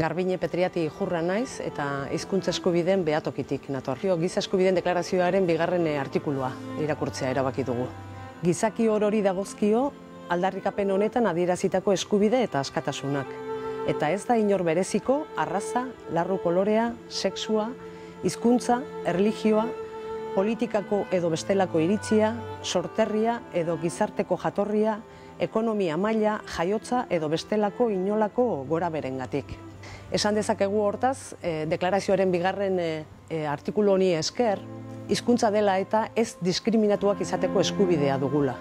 Garbine Petriati jurra naiz eta hizkuntza eskubideen behatokitik nator. Giza eskubideen deklarazioaren bigarren artikulua irakurtzea erabaki dugu. Gizaki orori dagozkio aldarrikapen honetan adierazitako eskubide eta askatasunak. Eta ez da inor bereziko arraza, larru kolorea, sexua, hizkuntza, erlijioa, politikako edo bestelako iritzia, sorterria edo gizarteko jatorria, ekonomia maila, jaiotza edo bestelako inolako gora berengatik. Esan dezakegu hortaz, e, deklarazioaren bigarren e, artikulu honi esker, hizkuntza dela eta ez diskriminatuak izateko eskubidea dugula.